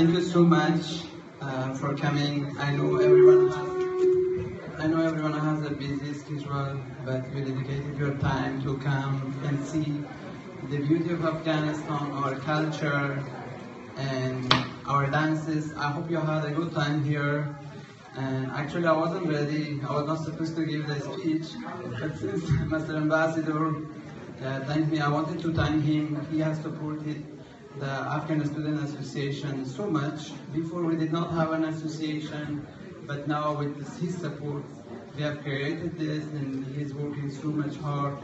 thank you so much uh, for coming. I know everyone has, I know everyone has a busy schedule, but you dedicated your time to come and see the beauty of Afghanistan, our culture, and our dances. I hope you had a good time here. And actually, I wasn't ready. I was not supposed to give the speech, but since Mr. Ambassador uh, thanked me, I wanted to thank him. He has supported the Afghan Student Association so much. Before we did not have an association, but now with his support, we have created this, and he's working so much hard.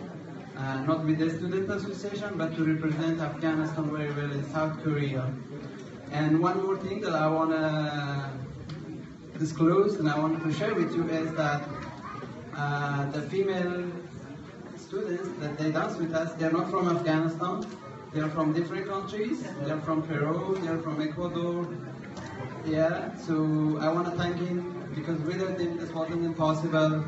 Uh, not with the Student Association, but to represent Afghanistan very well in South Korea. And one more thing that I want to disclose and I want to share with you is that uh, the female students that they dance with us, they're not from Afghanistan. They're from different countries. They're from Peru. They're from Ecuador. Yeah. So I want to thank him because without him this wasn't impossible.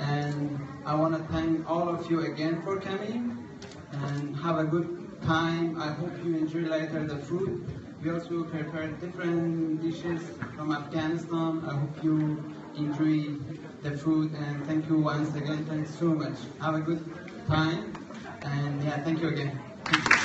And I want to thank all of you again for coming and have a good time. I hope you enjoy later the food. We also prepared different dishes from Afghanistan. I hope you enjoy the food and thank you once again. Thanks so much. Have a good time and yeah, thank you again. 네, 오